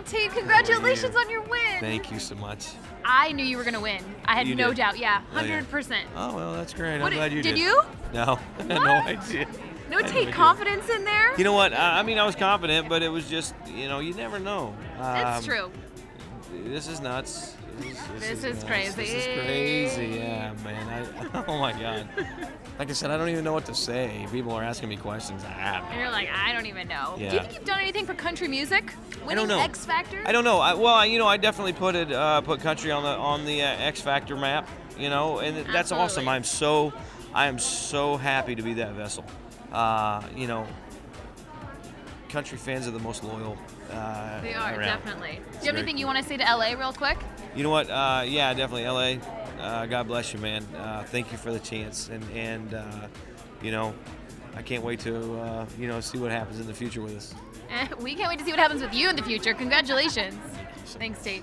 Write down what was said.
Tate. Congratulations on your win. Thank you so much. I knew you were gonna win. I had You no did? doubt. Yeah, Oh, hundred percent. Oh well, that's great. I'm glad you did did. you? No, no idea. No I had Tate idea. confidence in there. You know what? I, I mean, I was confident, but it was just, you know, you never know. That's Um, true. This is nuts. This, This is nuts. crazy. This is crazy. Man. I, oh my God. Like I said, I don't even know what to say. People are asking me questions. I have. And you're like, I don't even know. Yeah. Do you think you've done anything for country music? Winning don't know. X Factor? I don't know. I, well, I, you know, I definitely put it, uh, put country on the on the uh, X Factor map. You know, and that's awesome. I'm so, I am so happy to be that vessel. Uh, you know, country fans are the most loyal. Uh, They are, around. definitely. Do you have anything you want to say to LA real quick? You know what? Uh, yeah, definitely. LA, uh, God bless you, man. Uh, thank you for the chance, and and uh, you know, I can't wait to uh, you know see what happens in the future with us. We can't wait to see what happens with you in the future. Congratulations. Thanks, Tate.